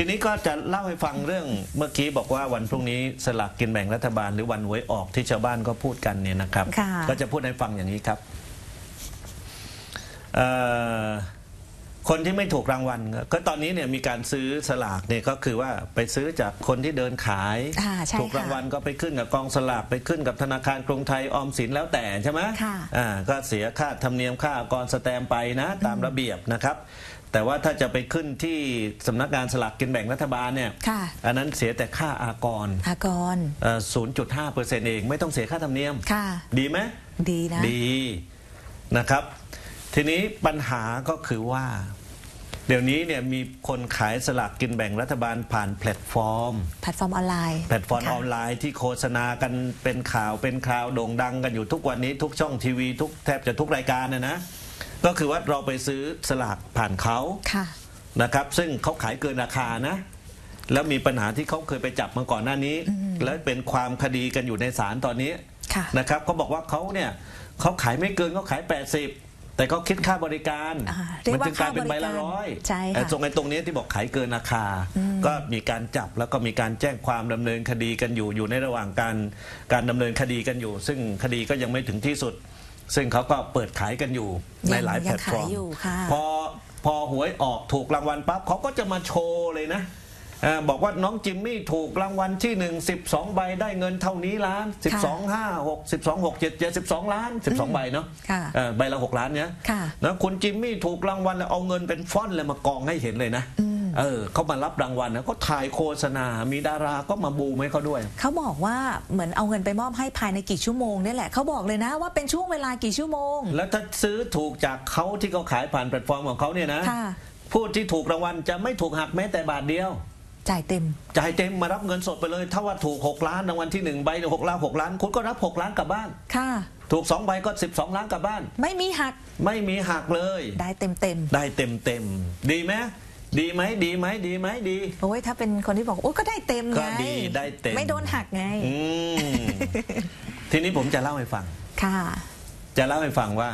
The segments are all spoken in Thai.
ทีนี้ก็จะเล่าให้ฟังเรื่องเมื่อกี้บอกว่าวันพรุ่งนี้สลากกินแบ่งรัฐบาลหรือวันหวยออกที่ชาวบ้านก็พูดกันเนี่ยนะครับ ค่ะ ก็จะพูดให้ฟังอย่างนี้ครับเอ่อคนที่ไม่ถูกรางวัลก็ก็ตอนนี้เนี่ยมีการซื้อสลากเนี่ยก็คือว่าไปซื้อจากคนที่เดินขาย อ่าใช่ถูกรางวัลก็ไปขึ้นกับกองสลากไปขึ้นกับธนาคารกรุงไทยออมสินแล้วแต่ใช่ไหม ค่ะ อ่าก็เสียค่าธรรมเนียมค่าอากรสแตมป์ไปนะ ตามระเบียบนะครับ แต่ว่าถ้าจะไปขึ้นที่สำนักงานสลากกินแบ่งรัฐบาลเนี่ย ค่ะ อันนั้นเสียแต่ค่าอากรอากรเอ่อ0.5เปอร์เซ็นต์เอง ไม่ต้องเสียค่าธรรมเนียม ค่ะ ดีไหม ดีนะ ดีนะครับ ทีนี้ปัญหาก็คือว่า เดี๋ยวนี้เนี่ยมีคนขายสลากกินแบ่งรัฐบาลผ่านแพลตฟอร์ม แพลตฟอร์มออนไลน์ แพลตฟอร์มค่ะออนไลน์ที่โฆษณากันเป็นข่าวเป็นคราวโด่งดังกันอยู่ทุกวันนี้ทุกช่องทีวีทุกแทบจะทุกรายการนะนะ ก็คือว่าเราไปซื้อสลากผ่านเขาค่ะ นะครับ ซึ่งเขาขายเกินราคานะ แล้วมีปัญหาที่เขาเคยไปจับมาก่อนหน้านี้ แล้วเป็นความคดีกันอยู่ในศาลตอนนี้ค่ะ นะครับเขาบอกว่าเขาเนี่ยเขาขายไม่เกินเขาขาย 80 แต่เขาคิดค่าบริการ อ่าเรียกมัว่าจึงกลายเป็นใบละค่าบริการร้อยใช่ค่ะ แต่ตรงไอ้ตรงเนี้ยที่บอกขายเกินราคา ก็มีการจับแล้วก็มีการแจ้งความดำเนินคดีกันอยู่อยู่ในระหว่างการการดำเนินคดีกันอยู่ ซึ่งคดีก็ยังไม่ถึงที่สุด ซึ่งเขาก็เปิดขายกันอยู่ในหลายแพลตฟอร์มยังขายอยู่ค่ะพอพอหวยออกถูกรางวัลปั๊บเขาก็จะมาโชว์เลยนะเอ่อบอกว่าน้องจิมมี่ถูกรางวัลที่หนึ่งสิบสองใบได้เงินเท่านี้ล้านสิบสองห้าหกสิบสองหกเจ็ดเจ็ดสิบสองล้านสิบสองใบเนาะค่ะเอ่อใบละหกล้านเนี้ยค่ะนะคุณจิมมี่ถูกรางวัลแล้วเอาเงินเป็นฟ่อนเลยมากองให้เห็นเลยนะ เออเขามารับรางวัลนะก็ถ่ายโฆษณา มีดาราก็มาบูมให้เขาด้วย เขาบอกว่าเหมือนเอาเงินไปมอบให้ภายในกี่ชั่วโมงนี่แหละเขาบอกเลยนะว่าเป็นช่วงเวลากี่ชั่วโมง แล้วถ้าซื้อถูกจากเขาที่เขาขายผ่านแพลตฟอร์มของเขาเนี่ยนะค่ะผู้ที่ถูกรางวัลจะไม่ถูกหักแม้แต่บาทเดียว จ่ายเต็ม จ่ายเต็มมารับเงินสดไปเลย ถ้าว่าถูก 6 ล้านรางวัลที่ 1 ใบหกล้านหกล้าน คุณก็รับ 6 ล้านกลับบ้าน ค่ะ ถูก 2 ใบก็ 12 ล้านกลับบ้าน ไม่มีหัก ไม่มีหักเลย ได้เต็มเต็ม ได้เต็มเต็มๆดีไหม ดีไหมดีไหมดีไหมดีๆโอ้ยถ้าเป็นคนที่บอกโอ้ยก็ได้เต็มก็ไงดีได้เต็ม ไม่โดนหักไง อืมทีนี้ผมจะเล่าให้ฟัง ค่ะ จะเล่าให้ฟังว่า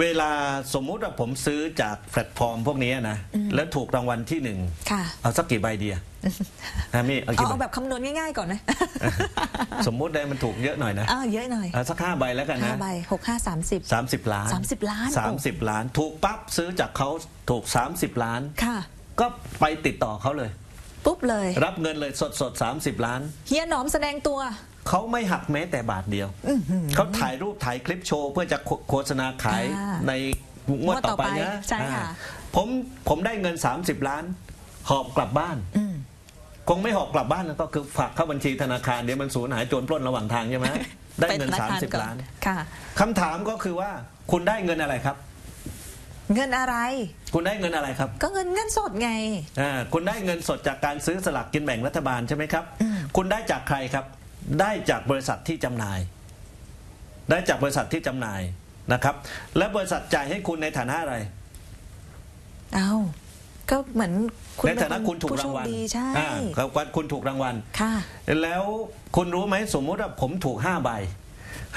เวลาสมมุติว่าผมซื้อจากแพลตฟอร์มพวกนี้นะ แล้วถูกรางวัลที่หนึ่งค่ะ เอาสักกี่ใบดีอะฮะมี่เอาเอากี่ใบเอาแบบคำนวณง่ายๆก่อนนะ สมมุติได้มันถูกเยอะหน่อยนะอ่าเยอะหน่อยเอาสักห้าใบแล้วกันห้านะใบหกห้าสามสิบสามสิบล้านสามสิบล้านสามสิบล้าน ถูกปั๊บซื้อจากเขาถูก30ล้านค่ะ ก็ไปติดต่อเขาเลย ปุ๊บเลย รับเงินเลยสดสดสามสิบล้าน เฮียหนอมแสดงตัว เขาไม่หักแม้แต่บาทเดียว เขาถ่ายรูปถ่ายคลิปโชว์ เพื่อจะโฆโฆษณาขายอ่าในงวดต่อไปงวดต่อไปนะใช่ค่ะอ่าผมผมได้เงิน 30 ล้าน หอบกลับบ้านอืมคงไม่หอบกลับบ้านนะก็คือฝากเข้าบัญชีธนาคารเดี๋ยวมันสูญหายโจรปล้นระหว่างทางใช่ไหมได้เงินปธครก่อ30 ล้านค่ะคำถามก็คือว่าคุณได้เงินอะไรครับ เงินอะไร คุณได้เงินอะไรครับ ก็เงินเงินสดไงอ่าคุณได้เงินสดจากการซื้อสลากกินแบ่งรัฐบาลใช่ไหมครับอืมคุณได้จากใครครับ ได้จากบริษัทที่จำหน่าย ได้จากบริษัทที่จำหน่ายนะครับ และบริษัทจ่ายให้คุณในฐานะอะไร เอาก็เหมือนคุณในฐานะเป็คุณถูกผู้รางวัลโชคดีใช่อ่าครับว่าคุณถูกรางวัลค่ะ แล้วคุณรู้ไหมสมมุติว่าผมถูกห้าใบ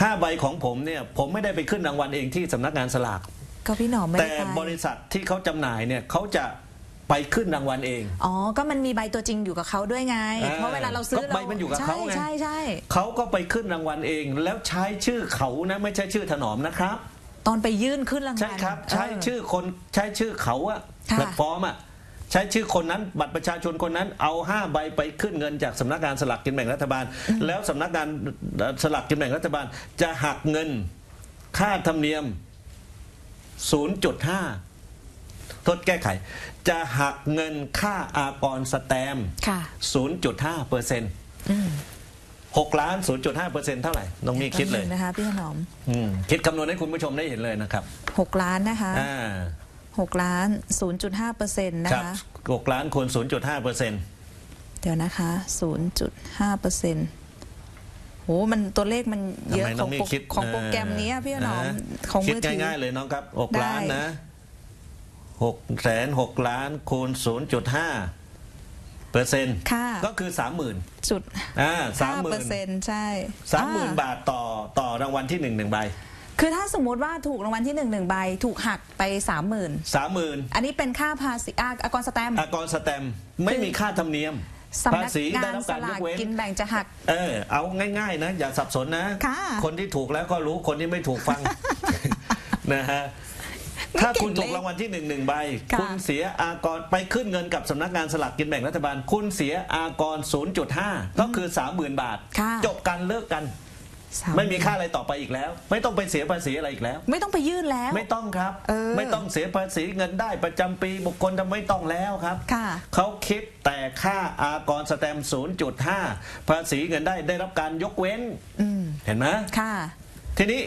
ห้าใบของผมเนี่ย ผมไม่ได้ไปขึ้นรางวัลเองที่สำนักงานสลากก็พี่หนอมไม่แต่ได้ไปบริษัทที่เขาจำหน่ายเนี่ยเขาจะ ไปขึ้นรางวัลเองอ๋อ ก็มันมีใบตัวจริงอยู่กับเขาด้วยไงอ่าเพราะเวลาเราซื้อก็ใบมันอยู่กับเขาไงใช่ใช่ใช่เขาก็ไปขึ้นรางวัลเอง แล้วใช้ชื่อเขานะไม่ใช่ชื่อถนอมนะครับ ตอนไปยื่นขึ้นรางวัลใช่ครับใช้เชื่อคนใช้ชื่อเขาอะค่ะแพลตฟอร์มอะใช้ชื่อคนนั้นบัตรประชาชนคนนั้นเอาห้าใบไปขึ้นเงินจากสำนักงานสลากกินแบ่งรัฐบาล แล้วสำนักงานสลากกินแบ่งรัฐบาล จะหักเงินค่าธรรมเนียม 0.5ทดแก้ไข จะหักเงินค่าอากรสแตมป์ค่ะ0.5เปอร์เซ็นต์อืมหกล้าน 0.5เปอร์เซ็นต์เท่าไหร่น้องมีคิดเลยแป๊บนึงนะคะพี่ถนอมอืมคิดคำนวณให้คุณผู้ชมได้เห็นเลยนะครับหกล้านนะคะอ่าหกล้านศูนย์จุดห้าเปอร์เซ็นต์นะครับคะหกล้านคูณ0.5เปอร์เซ็นต์เดี๋ยวนะคะศูนย์จุดห้าเปอร์เซ็นต์โหมันตัวเลขมันเยอะทำไมขน้อองงไม่โปรคิดของโปรแกรมนี้พี่ถนอมของคิดมือถือง่ายๆเลยน้องครับหกได้ล้านนะ หกแสนหกล้านคูณศูนย์จุดห้าเปอร์เซ็นต์ค่ะ ก็คือสามหมื่นจุดอ่าสามห้าหมื่เปอนร์เซ็นต์ใช่สามหมื่นอ่บาทต่อต่อรางวัลที่หนึ่งหนึ่งใบคือถ้าสมมติว่าถูกรางวัลที่หนึ่งหนึ่งใบถูกหักไปสามหมื่นสามหมื่นอันนี้เป็นค่าภาษีอาอากรสแตมป์อากรสแตมป์ไม่มีค่าธรรมเนียมสำภานักษีงาได้นรับสการยลากกเว้น กินแบ่งจะหัก เออเอาง่าย ๆ นะ อย่าสับสนนะ ค่ะ คนที่ถูกแล้วก็รู้คนที่ไม่ถูกฟัง นะฮะไม่ ถ้าเก่งคุณถูกเลยรางวัลที่หนึ่งหนึ่งใบค่ะคุณเสียอากรไปขึ้นเงินกับสำนักงานสลากกินแบ่งรัฐบาล คุณเสียอากร 0.5 ก็คือ 30,000 บาทค่ะจบกันเลิกกันสาไม่มีค่าอะไรต่อไปอีกแล้ว ไม่ต้องไปเสียภาษีอะไรอีกแล้ว ไม่ต้องไปยื่นแล้ว ไม่ต้องครับเออไม่ต้องเสียภาษีเงินได้ประจำปีบุคคลทำไม่ต้องแล้วครับค่ะเขาคิดแต่ค่าอากรสแตมป์0.5 ภาษีเงินได้ได้รับการยกเว้นอืมเห็นไหมค่ะทีนี้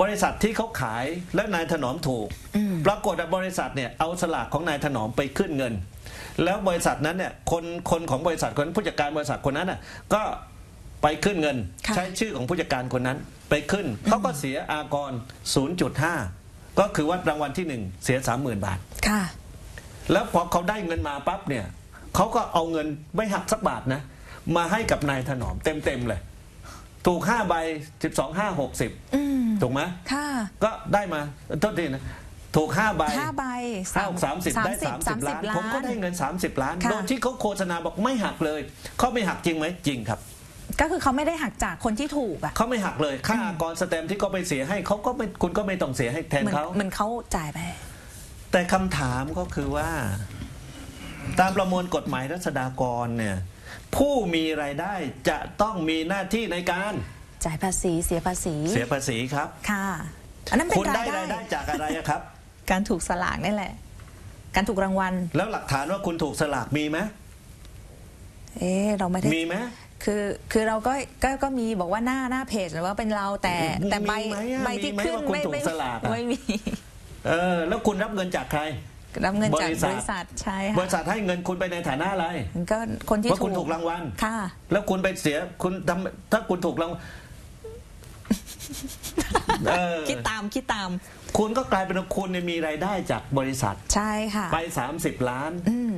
บริษัทที่เขาขายและนายถนอมถูกอืมปรากฏว่าบริษัทเนี่ยเอาสลากของนายถนอมไปขึ้นเงิน แล้วบริษัทนั้นเนี่ยคนคนของบริษัทคนนั้นผู้จัดการบริษัทคนนั้นน่ะก็ไปขึ้นเงินค่ะใช้ชื่อของผู้จัดการคนนั้น ไปขึ้นเขาก็เสียอากร 0.5 ก็คือว่ารางวัลที่หนึ่งเสีย 30,000 บาทค่ะแล้วพอเขาได้เงินมาปั๊บเนี่ยเขาก็เอาเงินไม่หักสักบาทนะมาให้กับนายถนอมเต็มๆเลย ถูกห้าใบสิบสองห้าหกสิบอืมถูกไหมค่ะก็ได้มาโทษทีนะถูกห้าใบห้าใบห้าสามสิบได้สามสิบล้าน ผมก็ได้เงิน30ล้านค่ะโดยที่เขาโฆษณาบอกไม่หักเลย เขาไม่หักจริงไหมจริงครับ ก็คือเขาไม่ได้หักจากคนที่ถูกอะเขาไม่หักเลยค่าอากรสแตมป์ที่เขาไปเสียให้เขาก็ไม่คุณก็ไม่ต้องเสียให้แทนเหมือนเขาเหมือนเขาจ่ายไป แต่คำถามก็คือว่า ตามประมวลกฎหมายรัษฎากรเนี่ย ผู้มีรายได้จะต้องมีหน้าที่ในการจ่ายภาษีเสียภาษีเสียภาษีครับ ค่ะอันนั้นเป็คุนณราได้ยได้รายได้จากอะไรอะครับ การถูกสลากนี่แหละ การถูกรางวัล แล้วหลักฐานว่าคุณถูกสลากมีไหมเอ๊ะเราไม่ได้มีไหม คือคือเราก็ก็ก็มีบอกว่าหน้าหน้าเพจหรือว่าเป็นเราแต่แต่ใบมีไหมอะใบที่มีไหมขึ้นว่าคุณไม่ถูกไม่สลากอะ ไม่มี เออแล้วคุณรับเงินจากใคร รับเงินจากบริษัทบริษัทใช่บค่ะริษัทให้เงินคุณไปในฐานะอะไรมันก็คนที่ว่าคุณถูกรางวัลค่ะ แล้วคุณไปเสียคุณทำถ้าคุณถูกรางวัลเออคิดตามคิดตาม คุณก็กลายเป็นว่าคุณเนี่ยมีรายได้จากบริษัท ใช่ค่ะ ไป30ล้านอืม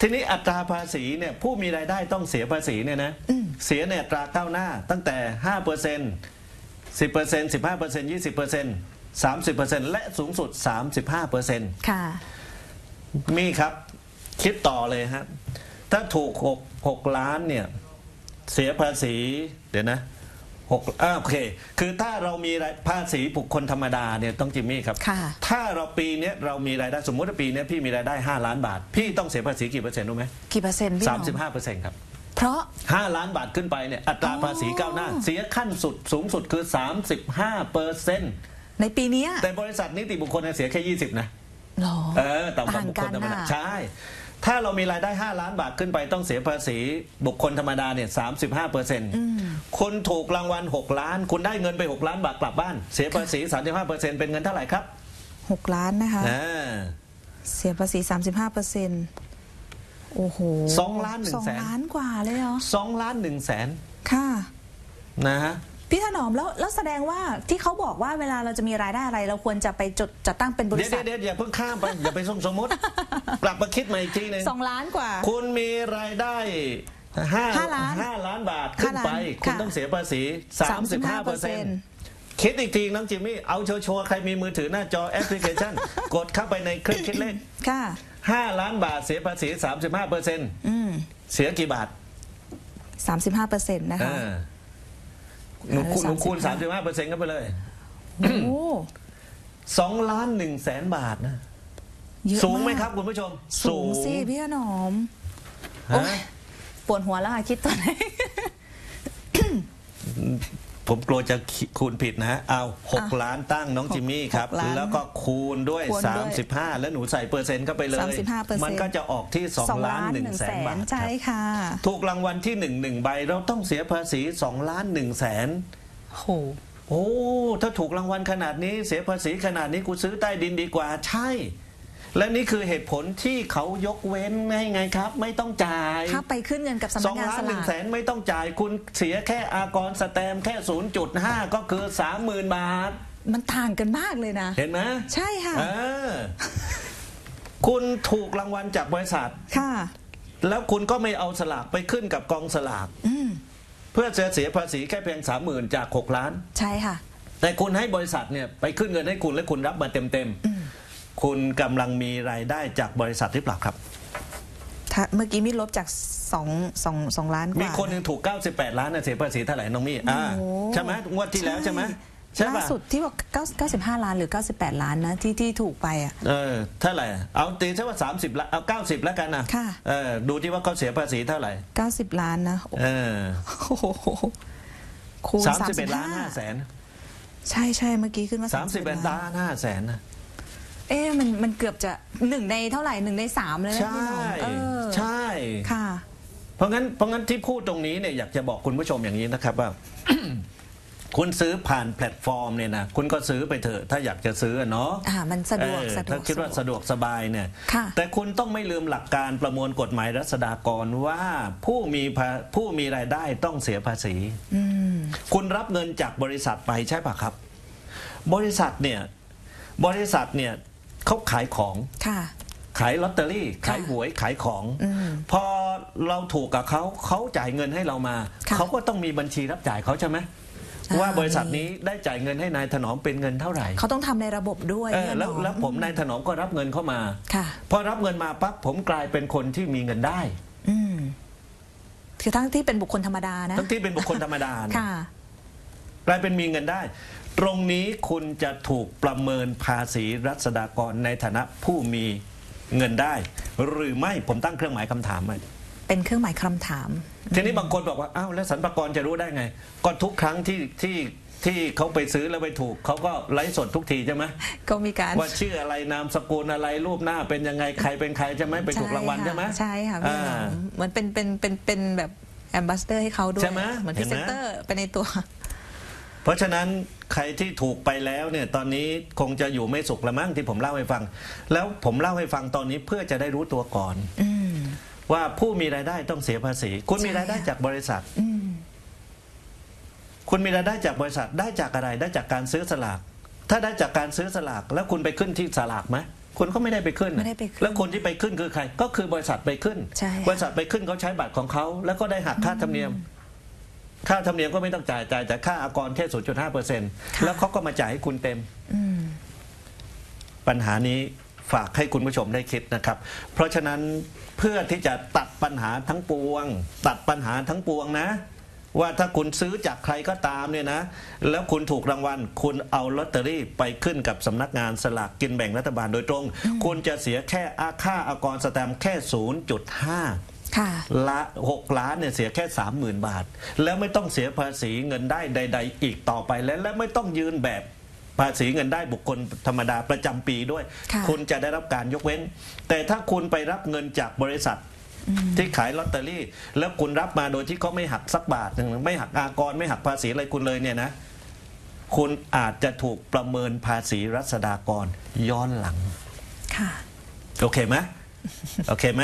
ทีนี้อัตราภาษีเนี่ย ผู้มีรายได้ต้องเสียภาษีเนี่ยนะอืมเสียในอัตราก้าวหน้า ตั้งแต่5เปอร์เซ็นต์10เปอร์เซ็นต์15เปอร์เซ็นต์20เปอร์เซ็นต์30เปอร์เซ็นต์ และสูงสุด 35เปอร์เซ็นต์ค่ะ มีครับ คิดต่อเลยฮะถ้าถูก6 6ล้านเนี่ย เสียภาษี เดี๋ยวนะหกอ่าโอเค คือถ้าเรามีรายภาษีบุคคลธรรมดาเนี่ยต้องจิมมี่ครับค่ะถ้าเราปีเนี้ยเรามีรายได้สมมติว่าปีเนี้ยพี่มีรายได้ 5 ล้านบาท พี่ต้องเสียภาษีกี่เปอร์เซ็นต์รู้ไหมกี่เปอร์เซ็นต์พี่หสามสิบน้องห้าเปอร์เซ็นต์ครับ เพราะห้าล้านบาทขึ้นไปเนี่ยอัตราอ๋อภาษีก้าวหน้า เสียขั้นสุดสูงสุดคือ 35เปอร์เซ็นต์ ในปีเนี้ย แต่บริษัทนิติบุคคลเนี่ยเสียแค่ 20 นะ หรอ เออต่ำกว่าต่างบุคกัคนลธรรมดาน่ะ ใช่ ถ้าเรามีรายได้ 5 ล้านบาทขึ้นไปต้องเสียภาษีบุคคลธรรมดาเนี่ย35เปอร์เซ็นต์คุณถูกรางวัล 6 ล้าน คุณได้เงินไป 6 ล้านบาทกลับบ้าน เสียภาษี35เปอร์เซ็นต์เป็นเงินเท่าไหร่ครับหกล้านนะคะ อ่า เสียภาษี 35เปอร์เซ็นต์โอ้โหสองล้านหนึ่งสองแสน ล้านกว่าเลยเหรอ สองล้านหนึ่งแสนค่ะ นะฮะ พี่ถนอมแล้วแล้วแสดงว่าที่เขาบอกว่าเวลาเราจะมีรายได้อะไร เราควรจะไปจดจัดตั้งเป็นบริเดี๋ยวษัทเดี๋ยวอย่าเพิ่งข้ามไป อย่าไปสมสมมติกลับมาคิดใหม่อีกทีหนึงสองล้านกว่า คุณมีรายได้ห้าห้าล้านห้าล้านบาทขึ้นไป ห้าล้านคุณค่ะ ต้องเสียภาษี 35เปอร์เซ็นต์คิดอีกทีน้องจิมมี่ เอาชัวร์ๆใครมีมือถือหน้าจอแอปพลิเคชัน กดเข้าไปในเครื่องคิดเลขค่ะ 5ล้านบาทเสียภาษี 35เปอร์เซ็นต์อืมเสียกี่บาทสามสิบห้าเปอร์เซ็นต์นะคะ อ่า หนูคูณหนูคูณ35 35เปอร์เซ็นต์เข้าไปเลยโอ้2ล้าน1แสนบาทนะ เยอะสูงไหมากครับคุณผู้ชมสูงสิพี่ถนอมโอ๊ยฮะปวดหัวแล้วค่ะคิดตอนนี้ ผมกลัวจะคูณผิดนะฮะ เอา6อะล้านตั้งน้องจิมมี่ครับ หกล้านแล้วก็คูณด้วย คูณด้วย 35 แล้วหนูใส่เปอร์เซ็นต์เข้าไปเลย 35%มันก็จะออกที่ 2 ล้าน1แสนบาทคใช่รับค่ะถูกรางวัลที่1 1ใบเราต้องเสียภาษี 2 ล้าน1แสนโห โอ้ ถ้าถูกรางวัลขนาดนี้เสียภาษีขนาดนี้กูซื้อใต้ดินดีกว่าใช่ และนี่คือเหตุผลที่เขายกเว้นไงไงครับ ไม่ต้องจ่ายถ้าไปขึ้นเงินกับสำสนัอกงงานล้านสหนึ่ลางกแสนไม่ต้องจ่าย คุณเสียแค่อากรสแตมป์แค่ 0.5 ก็คือ 30,000 บาท มันต่างกันมากเลยนะ เห็นไหมใช่ค่ะเออคุณถูกรางวัลจากบริษัทค่ะ แล้วคุณก็ไม่เอาสลากไปขึ้นกับกองสลากอืมเพื่อจะเสียภาษีแค่เพียง30,000จาก6ล้าน ใช่ค่ะ แต่คุณให้บริษัทเนี่ยไปขึ้นเงินให้คุณและคุณรับมาเต็มๆ คุณกำลังมีรายได้จากบริษัทหรือเปล่าครับ ถ้าเมื่อกี้มีลบจากสองสองสองล้านกว่ามีคนหนึ่งถูก 98 ล้านนะเสียภาษีเท่าไหร่น้องมี่อ่าโอ้ใช่ไหมงวดที่แล้วใช่ไหมใช่ล่าป่ะสุดที่บอก9 95 ล้านหรือ 98 ล้านนะที่ที่ถูกไปอะ เออเท่าไหร่เอาตีซะว่า 30ละเอา 90 แล้วกันนะค่ะ เออดูที่ว่าเขาเสียภาษีเท่าไหร่ 90 ล้านนะ เออโอ้โหคูณ31ล้าน5แสน ใช่ใช่เมื่อกี้ขึ้นมา31ล้าน5แสนนะ เอ๊ะมันมันเกือบจะหนึ่งในเท่าไหร่หนึ่งในสามเลยนะใช่พี่หนอมเออใช่ ค่ะ เพราะงั้นเพราะงั้นที่พูดตรงนี้เนี่ยอยากจะบอกคุณผู้ชมอย่างนี้นะครับว่า คุณซื้อผ่านแพลตฟอร์มเนี่ยนะคุณก็ซื้อไปเถอะถ้าอยากจะซื้ออะเนาะอ่ามันสะดวกเออสะดวกถ้าคิดว่าสะดวกสบายเนี่ย ค่ะ แต่คุณต้องไม่ลืมหลักการประมวลกฎหมายรัษฎากรว่าผู้มีภาผู้มีรายได้ต้องเสียภาษี อืม คุณรับเงินจากบริษัทไปใช่ปะครับ บริษัทเนี่ยบริษัทเนี่ย เขาขายของค่ะขายลอตเตอรี่ค่ะขายหวยขายของอืมพอเราถูกกับเขาเขาจ่ายเงินให้เรามาค่ะเขาก็ต้องมีบัญชีรับจ่ายเขาใช่ไหมอ่าว่าบริษัทนี้ได้จ่ายเงินให้นายถนอมเป็นเงินเท่าไหร่ เขาต้องทำในระบบด้วยเออพี่แล้วหนอแล้วผมนายถนอมก็รับเงินเข้ามาค่ะพอรับเงินมาปั๊บผมกลายเป็นคนที่มีเงินได้อืมคือทั้งที่เป็นบุคคลธรรมดานะทั้งที่เป็นบุคคลธรรมดาเนี่ยค่ะกลายเป็นมีเงินได้ ตรงนี้คุณจะถูกประเมินภาษีรัษฎากรในฐานะผู้มีเงินได้ หรือไม่ผมตั้งเครื่องหมายคำถามไว้เป็นเครื่องหมายคำถาม ทีนี้บางคนบอกว่าอ้าวแล้วสรรพากรจะรู้ได้ไง ก็ทุกครั้งที่ที่ที่เขาไปซื้อแล้วไปถูก เขาก็ไลฟ์สดทุกทีใช่ไหมก็มีการว่าชื่ออะไรนามสกุลอะไรรูปหน้าเป็นยังไงใครเป็นใครใช่ไหมไปถูกรางวัลใช่ไหมใช่ค่ะพี่หนออ่ามเหมือนเป็นเป็นเป็นเป็นแบบแอมบาสเดอร์ให้เขาด้วยใช่ไหมเหมือนพเห็รีนเซไหมนเตอร์ไปในตัวเพ ราะฉะนั้นใครที่ถูกไปแล้วเนี่ยตอนนี้คงจะอยู่ไม่สุขละมั้งที่ผมเล่าให้ฟัง แล้วผมเล่าให้ฟังตอนนี้เพื่อจะได้รู้ตัวก่อนอืมว่าผู้มีรายได้ต้องเสียภาษี คุณมีใช่รายได้ค่ะจากบริษัทอืมคุณมีรายได้จากบริษัทได้จากอะไรได้จากการซื้อสลาก ถ้าได้จากการซื้อสลาก แล้วคุณไปขึ้นที่สลากไหมคุณก็ไม่ได้ไปขึ้นไม่ได้ไปขึ้นแล้วคนที่ไปขึ้นคือใคร ก็คือบริษัทไปขึ้นใช่ค่ะบริษัทไปขึ้นเขาใช้บัตรของเขา แล้วก็ได้หักค่าธรรมเนียม ค่าธรรมเนียมก็ไม่ต้องจ่ายจ่ายแต่ค่าอากรแค่0.5เปอร์เซ็นต์แล้วเขาก็มาจ่ายให้คุณเต็มอืมปัญหานี้ฝากให้คุณผู้ชมได้คิดนะครับ เพราะฉะนั้นเพื่อที่จะตัดปัญหาทั้งปวง ตัดปัญหาทั้งปวงนะ ว่าถ้าคุณซื้อจากใครก็ตามเนี่ยนะ แล้วคุณถูกรางวัล คุณเอาลอตเตอรี่ไปขึ้นกับสำนักงานสลากกินแบ่งรัฐบาลโดยตรง คุณจะเสียแค่อาค่าอากรสแตมป์แค่ 0.5 ค่ะละ6ล้านเนี่ยเสียแค่ 30,000 บาท แล้วไม่ต้องเสียภาษีเงินได้ใด ๆ อีกต่อไปแล้วและไม่ต้องยืนแบบภาษีเงินได้บุคคลธรรมดาประจำปีด้วย ค่ะคุณจะได้รับการยกเว้น แต่ถ้าคุณไปรับเงินจากบริษัทที่ขายลอตเตอรี่ แล้วคุณรับมาโดยที่เขาไม่หักสักบาทหนึ่งไม่หักอากรไม่หักภาษีอะไรคุณเลยเนี่ยนะ คุณอาจจะถูกประเมินภาษีรัษฎากรย้อนหลัง ค่ะ โอเคไหม โอเคไหม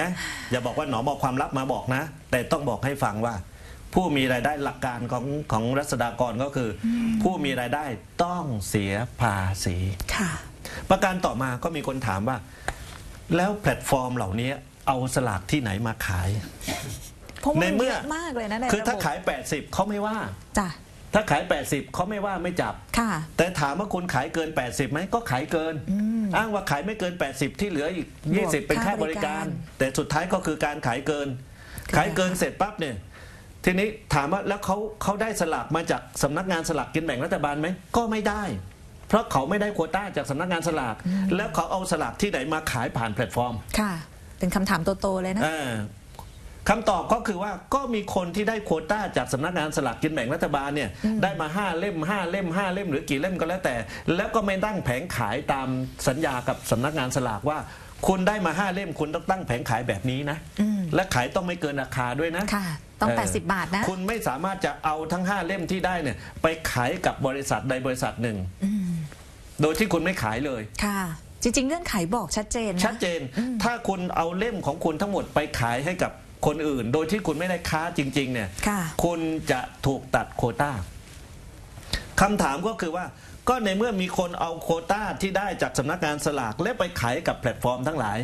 อย่าบอกว่าหนอมเอาความลับมาบอกนะ แต่ต้องบอกให้ฟังว่า ผู้มีรายได้หลักการของของรัษฎากรก็คืออผู้มีรายได้ต้องเสียภาษีค่ะ ประการต่อมาก็มีคนถามว่า แล้วแพลตฟอร์มเหล่านี้เอาสลากที่ไหนมาขาย เพราะว่าในเมื่เยออะมากเลยนะในคือถ้าระบบขาย 80เขาไม่ว่า จ้ะ ถ้าขาย 80เขาไม่ว่าไม่จับ ค่ะ แต่ถามว่าคุณขายเกิน 80ไหมก็ขายเกิน อ้างว่าขายไม่เกิน 80 ที่เหลืออีกบวก20 เป็นค่าบริการค่าบริการ แต่สุดท้ายก็คือการขายเกินคือขายเกินเสร็จปั๊บเนี่ยทีนี้ถามว่าแล้วเขาเขาได้สลากมาจากสำนักงานสลากกินแบ่งรัฐบาลไหมก็ไม่ได้ เพราะเขาไม่ได้โควต้าจากสำนักงานสลาก แล้วเขาเอาสลากที่ไหนมาขายผ่านแพลตฟอร์ม ค่ะ เป็นคำถามโตๆเลยนะเออ คำตอบก็คือว่าก็มีคนที่ได้โควต้าจากสำนักงานสลากกินแบ่งรัฐบาลเนี่ยได้มาห้าเล่มห้าเล่มห้าเล่มหรือกี่เล่มก็แล้วแต่ แล้วก็ไม่ตั้งแผงขายตามสัญญากับสำนักงานสลากว่า คุณได้มาห้าเล่มคุณต้องตั้งแผงขายแบบนี้นะอืมและขายต้องไม่เกินราคาด้วยนะค่ะต้องเ80 บาทนะ คุณไม่สามารถจะเอาทั้งห้าเล่มที่ได้เนี่ยไปขายกับบริษัทใดบริษัทหนึ่งอืมโดยที่คุณไม่ขายเลยค่ะจริงๆ เงื่อนไขบอกชัดเจนนะชัดเจน ถ้าคุณเอาเล่มของคุณทั้งหมดไปขายให้กับ คนอื่น โดยที่คุณไม่ได้ค้าจริง ๆ เนี่ยค่ะ คุณจะถูกตัดโควต้าคำถามก็คือว่าก็ในเมื่อมีคนเอาโควต้าที่ได้จากสำนักงานสลากและไปขายกับแพลตฟอร์มทั้งหลาย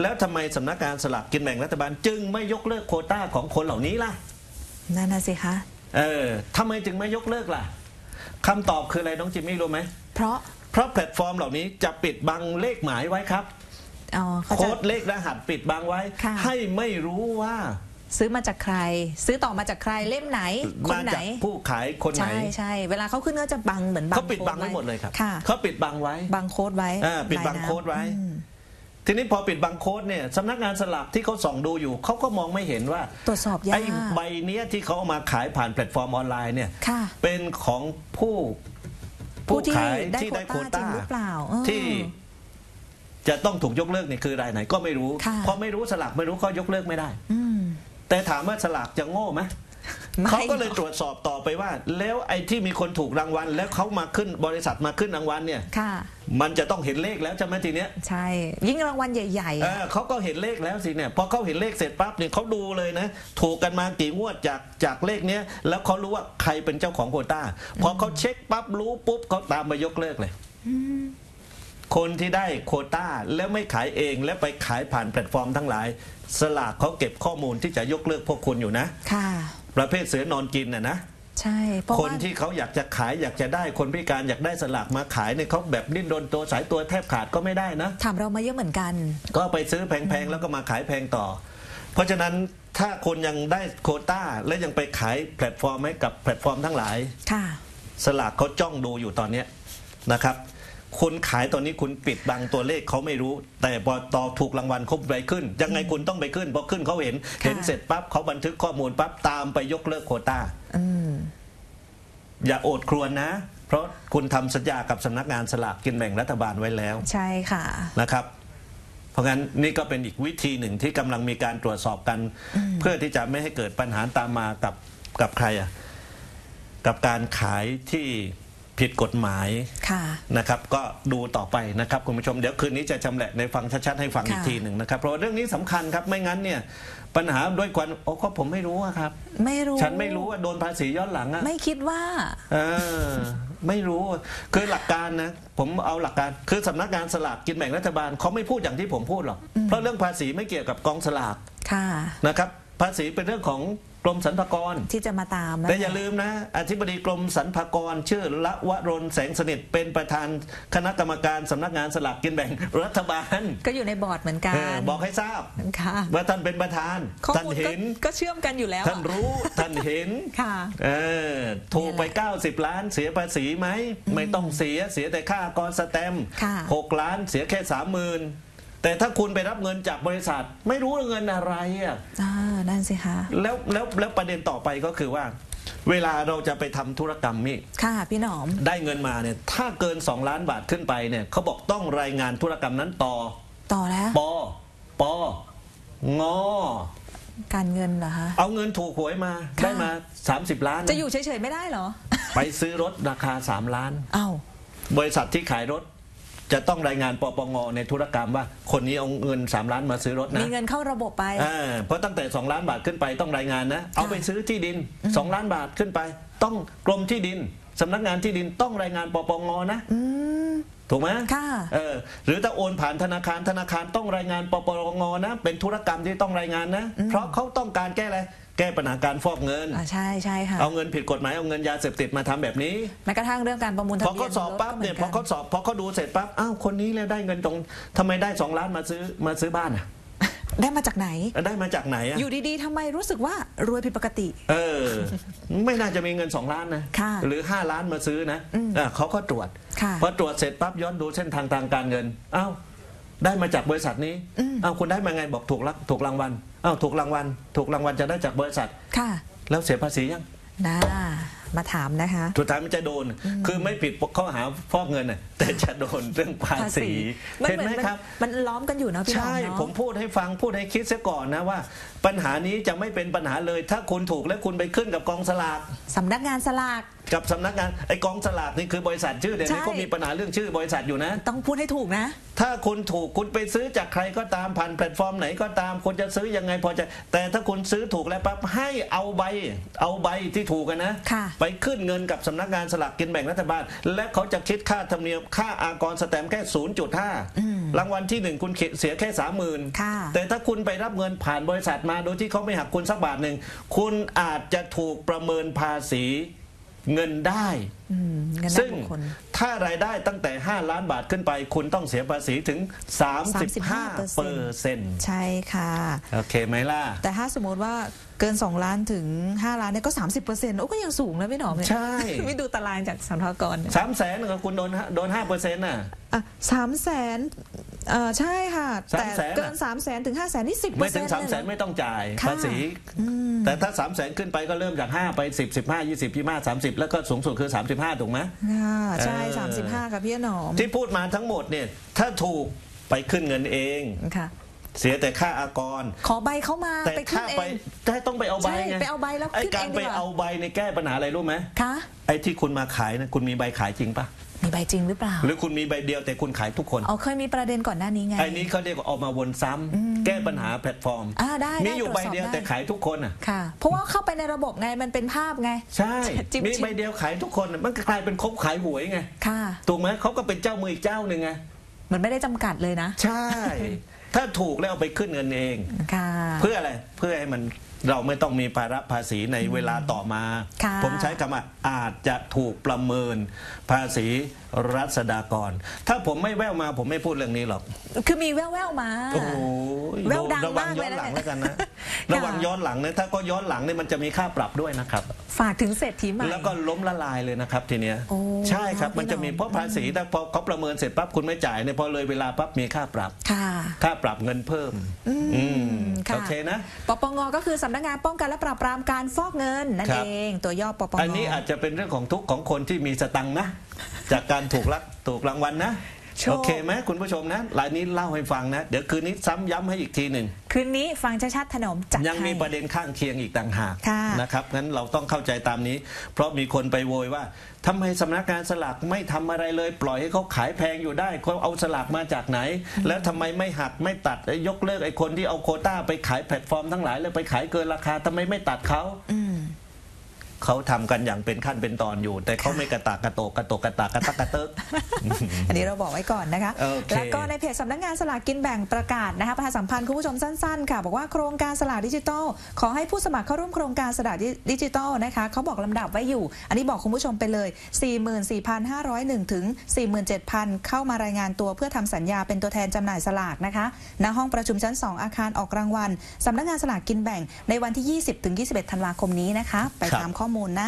แล้วทำไมสำนักงานสลากกินแบ่งรัฐบาล จึงไม่ยกเลิกโควต้าของคนเหล่านี้ล่ะ นั่นน่ะสิคะ เออทำไมจึงไม่ยกเลิกล่ะคำตอบคืออะไรน้องจิมมี่รู้ไหม เพราะ เพราะแพลตฟอร์มเหล่านี้จะปิดบังเลขหมายไว้ครับ อ๋อเขาจะ โค้ดเลขรหัสปิดบังไว้ ค่ะ ให้ไม่รู้ว่า ซื้อมาจากใคร ซื้อต่อมาจากใครเล่มไหนคนมาไหน จากผู้ขายคนไหน ใช่ใช่เวลาเขาขึ้นก็จะบังเหมือนบังเขาปิดบังโค้ไว้หมดเลยครับค่ะเขาปิดบังไว้ บังโค้ดไว้อ่าปิดบังลายน้ำโค้ดไว้ อืม ทีนี้พอปิดบังโค้ดเนี่ยสำนักงานสลากที่เขาส่องดูอยู่เขาก็มองไม่เห็นว่าตรวจสอบยากไอ้ใบเนี้ยที่เขาเอามาขายผ่านแพลตฟอร์มออนไลน์เนี่ยค่ะ เป็นของผู้ผู้ที่ขายได้ที่ได้โคโควต้าต้าจริงหรือเปล่าเออ ที่ จะต้องถูกยกเลิกเนี่ยคือรายไหนก็ไม่รู้ค่ะพอไม่รู้สลากไม่รู้ก็ยกเลิกไม่ได้อืมแต่ถามว่าสลากจะโง่ไหมไม่เขาก็เลยตรวจสอบต่อไปว่า แล้วไอ้ที่มีคนถูกรางวัล แล้วเขามาขึ้นบริษัทมาขึ้นรางวัลเนี่ยค่ะมันจะต้องเห็นเลขแล้วใช่ไหมทีเนี้ยใช่ ยิ่งรางวัลใหญ่เอๆอะอเขาก็เห็นเลขแล้วสิเนี่ยพอเขาเห็นเลขเสร็จปั๊บเนี่ยเขาดูเลยนะ ถูกกันมากี่งวดจากจากเลขเนี้ยแล้วเขารู้ว่าใครเป็นเจ้าของโควต้าพอเขาเช็คปั๊บรู้ปุ๊บเขาตามมายกเลิกเลย คนที่ได้โควต้าแล้วไม่ขายเอง แล้วไปขายผ่านแพลตฟอร์มทั้งหลาย สลากเขาเก็บข้อมูลที่จะยกเลิกพวกคุณอยู่นะ ค่ะ ประเภทเสือนอนกินน่ะนะใช่เพราะคนว่าที่เขาอยากจะขายอยากจะได้คนพิการอยากได้สลากมาขายเนี่ยเขาแบบดิ้นรนตัวสายตัวแทบขาดก็ไม่ได้นะ ถามเรามาเยอะเหมือนกัน ก็ไปซื้อแพงๆแล้วก็มาขายแพงต่อ เพราะฉะนั้นถ้าคนยังได้โควต้าและยังไปขายแพลตฟอร์มให้กับแพลตฟอร์มทั้งหลาย ค่ะ สลากเขาจ้องดูอยู่ตอนเนี้ยนะครับ คุณขายตอนนี้คุณปิดบังตัวเลขเขาไม่รู้ แต่พอต่อถูกรางวัลเขาไปขึ้น ยังไงคุณต้องไปขึ้นพอขึ้นเขาเห็นค่ะเห็นเสร็จปั๊บเขาบันทึกข้อมูลปั๊บตามไปยกเลิกโควต้าอืมอย่าโอดครวญนะ เพราะคุณทำสัญญากับสำนักงานสลากกินแบ่งรัฐบาลไว้แล้ว ใช่ค่ะนะครับเพราะงั้นนี่ก็เป็นอีกวิธีหนึ่งที่กำลังมีการตรวจสอบกัน เพื่อที่จะไม่ให้เกิดปัญหาตามมากับกับใครอะกับการขายที่ ผิดกฎหมายค่ะนะครับ ก็ดูต่อไปนะครับคุณผู้ชมเดี๋ยวคืนนี้จะจำแหละในฟังชัดๆให้ฟังอีกค่ะทีหนึ่งนะครับ เพราะว่าเรื่องนี้สำคัญครับไม่งั้นเนี่ยปัญหาด้วยความโอ้ก็ผมไม่รู้อะครับ ไม่รู้ ฉันไม่รู้ว่าโดนภาษีย้อนหลังอะไม่คิดว่า เออไม่รู้คือหลักการนะ ผมเอาหลักการ คือสำนักงานสลากกินแบ่งรัฐบาลเขาไม่พูดอย่างที่ผมพูดหรอกเพราะเรื่องภาษีไม่เกี่ยวกับกองสลากค่ะนะครับ ภาษีเป็นเรื่องของกรมสรรพากร ที่จะมาตามนะแต่อย่าลืมนะอธิบดีกรมสรรพากร ชื่อละวรนแสงสนิทเป็นประธานคณะกรรมการสำนักงานสลากกินแบ่งรัฐบาล ก็อยู่ในบอร์ดเหมือนกัเอนอบอกให้ทราบค่ะว่าท่านเป็นประธานข้อท่านมูลก็เห็นก็เชื่อมกันอยู่แล้ว ท่านรู้ท่านเห็นค่ะเออถูกไปนี่แหละ90 ล้านเสียภาษีไหมไม่ต้องเสียเสียแต่ค่ากรสแตมป์ค่ะหกล้านเสียแค่สามหมื่น แต่ถ้าคุณไปรับเงินจากบริษัท ไม่รู้เงินอะไรอะอ่านั่นสิคะแล้วแล้วแล้วประเด็นต่อไปก็คือว่า เวลาเราจะไปทำธุรกรรมนี่ค่ะพี่หนอม ได้เงินมาเนี่ยถ้าเกิน 2 ล้านบาทขึ้นไปเนี่ยเขาบอกต้องรายงานธุรกรรมนั้นต่อต่อแล้วปอปองอ การเงินเหรอคะ เอาเงินถูกหวยมา ค่ะ ได้มา 30 ล้าน จะอยู่เฉยๆไม่ได้เหรอ ไปซื้อรถราคา 3 ล้าน เอ้า บริษัทที่ขายรถ จะต้องรายงานปปงในธุรกรรมว่าคนนี้เอาเงิน 3 ล้านมาซื้อรถนะมีเงินเข้าระบบไปอ่าเพราะตั้งแต่ 2 ล้านบาทขึ้นไปต้องรายงานนะ เอาไปซื้อที่ดิน 2 ล้านบาทขึ้นไป ต้องกรมที่ดินสำนักงานที่ดินต้องรายงานปปงนะอืม ถูกไหมค่ะเออหรือถ้าโอนผ่านธนาคารธนาคารต้องรายงานปปงนะ เป็นธุรกรรมที่ต้องรายงานนะ เพราะเขาต้องการแก้อะไรแก้ปัญหาการฟอกเงินอ่าใช่ใช่ค่ะเอาเงินผิดกฎหมายเอาเงินยาเสพติดมาทำแบบนี้แม้กระทั่งเรื่องการประมูลทะพอเบียนเขาสอบปั๊บเนี่ยรถพก็อหมืเขาสอบพอเขาดูเสร็จปั๊บอ้าวคนนี้แล้วได้เงินตรงทำไมได้สองล้านมาซื้อมาซื้อบ้านอะ ได้มาจากไหน ได้มาจากไหนอะอยู่ดีๆทำไมรู้สึกว่ารวยผิดปกติ เออ ไม่น่าจะมีเงินสองล้านนะ ค่ะหรือห้าล้านมาซื้อนะอืมอะเขาก็ตรวจ ค่ะ พอตรวจเสร็จปั๊บย้อนดูเส้นทางทางการเงินอ้าวได้มาจากบริษัทนี้อืมอ้าวคุณได้มาไงบอกถูกลักถูกรางวัลอ้าวถูกรางวัล ถูกรางวัลจะได้จากบริษัท ค่ะ แล้วเสียภาษียัง นะ มาถามนะคะสุดท้ายมันจะโดน คือไม่ผิดข้อหาฟอกเงินน่ะแต่จะโดนเรื่องภาษีมันเห็นเหมืไหมอนมันครับ มันล้อมกันอยู่เนาะพี่หนอมใช่เนาะผมพูดให้ฟังพูดให้คิดเสียก่อนนะว่า ปัญหานี้จะไม่เป็นปัญหาเลย ถ้าคุณถูกและคุณไปขึ้นกับกองสลากสำนักงานสลาก กับสำนักงานไอ้กองสลากนี่คือบริษัทชื่อเดี๋ยวนี้ใช่ ก็มีปัญหาเรื่องชื่อบริษัทอยู่นะ ต้องพูดให้ถูกนะ ถ้าคุณถูกคุณไปซื้อจากใครก็ตามผ่านแพลตฟอร์มไหนก็ตามคุณจะซื้อยังไงพอจะ แต่ถ้าคุณซื้อถูกแล้วปั๊บให้เอาใบ เอาใบที่ถูกกันนะ ค่ะ ไปขึ้นเงินกับสำนักงานสลากกินแบ่งรัฐบาล และเขาจะคิดค่าธรรมเนียมค่าอากรสแตมป์แค่ 0.5 รางวัลที่หนึ่งคุณเสียแค่ 30,000 ค่ะ แต่ถ้าคุณไปรับเงินผ่านบริษัทมาโดยที่เขาไม่หักคุณสักบาทหนึ่ง คุณอาจจะถูกประเมินภาษี เงินได้อืมเงินได้ซึ่งบุคคล ถ้ารายได้ตั้งแต่ 5 ล้านบาทขึ้นไป คุณต้องเสียภาษีถึง35เปอร์เซ็นต์ใช่ค่ะ โอเคไหมล่ะ แต่ถ้าสมมติว่าเกิน 2 ล้านถึง 5 ล้านเนี่ยก็ 30เปอร์เซ็นต์โอ้ก็ยังสูงนะพี่หนอมเนี่ยใช่ ไม่ดูตารางจากสัมภากรเนี่ยสามแสนกับคุณโดนโดนห้าเปอร์เซ็นต์น่ะ อะสามแสน เอ่อใช่ค่ะ แต่300,000 เกิน3ามแสนถึง5้าแสนนี่สิบเปอไม่ร์เซ็ถึนงต์ สามแสนไม่ต้องจ่ายค่ะภาษีแต่ถ้า3ามแสนขึ้นไปก็เริ่มจาก5ไป10 15 20 25 30แล้วก็สูงสุดคือ35ถูกไหม ค่ะใช่ เออสามสิบห้าค่ะพี่หนอมที่พูดมาทั้งหมดเนี่ยถ้าถูกไปขึ้นเงินเอง ค่ะ เสียแต่ค่าอากร ขอใบเข้ามาแต่ไปขึ้นถ้าเอไปง ถ้าต้องไปเอาใบใช่ไงไปเอาใบแล้วไอ้ขึ้นการเองไปดีกว่าเอาใบในยแก้ปัญหาอะไรรู้ไหมคะไอ้ที่คุณมาขายนะคุณมีใบขายจริงปะ มีใบจริงหรือเปล่า หรือคุณมีใบเดียวแต่คุณขายทุกคนเอาเคยมีประเด็นก่อนหน้านี้ไงไอ้นี้เขาเรียกว่าเอามาวนซ้ำแก้ปัญหาแพลตฟอร์มอ่าได้มีได้อยู่ตรวจใบสอบเดียวได้แต่ขายทุกคนอะค่ะ เพราะว่าเข้าไปในระบบไงมันเป็นภาพไง ใช่จิ้มมีใบเดียวขายทุกคนน่ะมันก็กลายเป็นคบขายหวยไงค่ะถูกไหมเขาก็เป็นเจ้ามืออีกเจ้าหนึ่งไงเหมือนไม่ได้จำกัดเลยนะ ใช่ ถ้าถูกแล้วเอาไปขึ้นเงินเองค่ะเพื่ออะไร เพื่อให้มัน เราไม่ต้องมีภาระภาษีในเวลาต่อมา ค่ะ ผมใช้คำว่าอาจจะถูกประเมินภาษี รัษฎากร ถ้าผมไม่แววมาผมไม่พูดเรื่องนี้หรอก คือมีแว่วๆมา โอ้โหแววดังระวังมากย้เลอยนนะหลังแล้วกันนะ ค่ะ ระวังย้อนหลังนะถ้าก็ย้อนหลังเนี่ยมันจะมีค่าปรับด้วยนะครับ ฝากถึงเศรษฐีใหม่ แล้วก็ล้มละลายเลยนะครับทีเนี้ยโอ้ใช่ครับพี่มันจะมีน้องเพราะภาษีถ้าพอเขาประเมินเสร็จปั๊บคุณไม่จ่ายเนี่ยพอเลยเวลาปั๊บมีค่าปรับ ค่ะ ค่าปรับเงินเพิ่ม อืมค่ะ โอเคนะ ปปงก็คือสำนักงานป้องกันและปราบปรามการฟอกเงินนั่นครับ เอง ตัวย่อปปง อันนี้อาจจะเป็นเรื่องของทุกข์ของคนที่มีสตังค์นะ จากการถูกลักถูกรางวัลนะโชคโอเคไหมคุณผู้ชมนะรายนี้เล่าให้ฟังนะ เดี๋ยวคืนนี้ซ้ำย้ำให้อีกทีหนึ่ง คืนนี้ฟังชัดๆถนอมจัดยังมีให้ประเด็นข้างเคียงอีกต่างหากค่ะนะครับงั้นเราต้องเข้าใจตามนี้ เพราะมีคนไปโวยว่าทำไมสำนักงานสลากไม่ทำอะไรเลย ปล่อยให้เขาขายแพงอยู่ได้เขาเอาสลากมาจากไหน แล้วทำไมไม่หักไม่ตัดยกเลิกไอ้คนที่เอาโควต้าไปขายแพลตฟอร์มทั้งหลายแล้วไปขายเกินราคาทำไมไม่ตัดเขาอืม เขาทำกันอย่างเป็นขั้นเป็นตอนอยู่ แต่เขาไม่กระตากกระโตกกระโตกกระตากกระตักกระเติกอันนี้เราบอกไว้ก่อนนะคะโอเคแล้วก็ในเพจสำนักงานสลากกินแบ่งประกาศนะคะประชาสัมพันธ์คุณผู้ชมสั้นๆค่ะ บอกว่าโครงการสลากดิจิทัล ขอให้ผู้สมัครเข้าร่วมโครงการสลากดิจิทัลนะคะเขาบอกลำดับไว้อยู่ อันนี้บอกคุณผู้ชมไปเลย 44,501 ถึง 47,000 เข้ามารายงานตัวเพื่อทำสัญญาเป็นตัวแทนจำหน่ายสลากนะคะณห้องประชุมชั้น 2 อาคารออกรางวัลสำนักงานสลากกินแบ่งในวันที่ 20ถึง21ธันวาคมนี้นะคะ ไปครับตามข้อมูลนะ